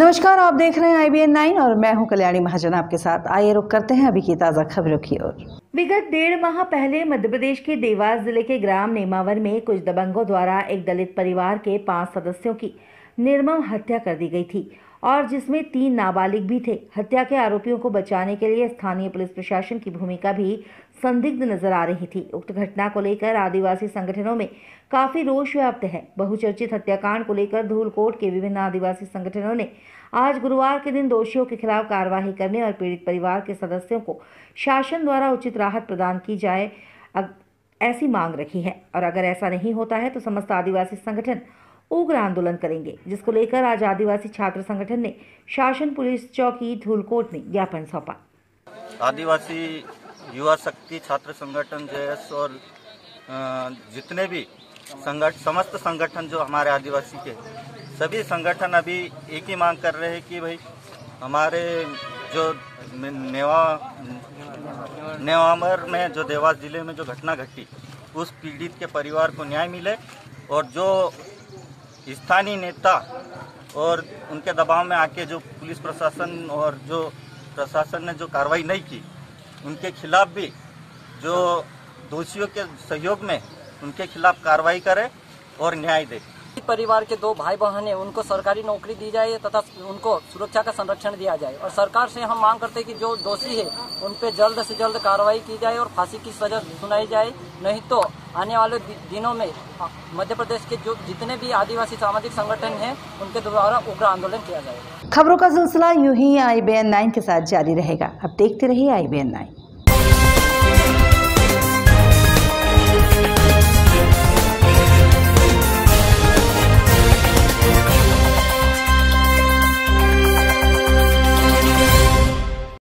नमस्कार, आप देख रहे हैं आई बी एन नाइन और मैं हूँ कल्याणी महाजन आपके साथ। आइए रुक करते हैं अभी की ताज़ा खबरों की ओर। विगत डेढ़ माह पहले मध्य प्रदेश के देवास ज़िले के ग्राम नेमावर में कुछ दबंगों द्वारा एक दलित परिवार के पाँच सदस्यों की निर्मम हत्या कर दी गई थी। और जिसमें तीन नाबालिग भी थे। हत्या के आरोपियों को बचाने के लिए स्थानीय पुलिस प्रशासन की भूमिका भी संदिग्ध नज़र आ रही थी। उक्त घटना को लेकर आदिवासी संगठनों में काफ़ी रोष व्याप्त है। बहुचर्चित हत्याकांड को लेकर धूलकोट के विभिन्न आदिवासी संगठनों ने आज गुरुवार के दिन दोषियों के खिलाफ कार्यवाही करने और पीड़ित परिवार के सदस्यों को शासन द्वारा उचित राहत प्रदान की जाए ऐसी मांग रखी है। और अगर ऐसा नहीं होता है तो समस्त आदिवासी संगठन उग्र आंदोलन करेंगे, जिसको लेकर आज आदिवासी छात्र संगठन ने शासन पुलिस चौकी धूलकोट में ज्ञापन सौंपा। आदिवासी युवा शक्ति छात्र संगठन, जेएस और जितने भी संगठ, समस्त संगठन जो हमारे आदिवासी के, सभी संगठन अभी एक ही मांग कर रहे हैं कि भाई हमारे जो नेवा, नेवामर में जो देवास ज़िले में जो घटना घटी, उस पीड़ित के परिवार को न्याय मिले और जो स्थानीय नेता और उनके दबाव में आके जो पुलिस प्रशासन और जो प्रशासन ने जो कार्रवाई नहीं की, उनके खिलाफ भी जो दोषियों के सहयोग में उनके खिलाफ कार्रवाई करे और न्याय दे। परिवार के दो भाई बहन है, उनको सरकारी नौकरी दी जाए तथा उनको सुरक्षा का संरक्षण दिया जाए। और सरकार से हम मांग करते हैं कि जो दोषी है, उन पे जल्द से जल्द कार्रवाई की जाए और फांसी की सजा सुनाई जाए। नहीं तो आने वाले दिनों में मध्य प्रदेश के जो जितने भी आदिवासी सामाजिक संगठन हैं, उनके द्वारा उग्र आंदोलन किया जाएगा। खबरों का सिलसिला यूँ ही, आई बी एन नाइन के साथ जारी रहेगा। अब देखते रहिए आई बी एन नाइन।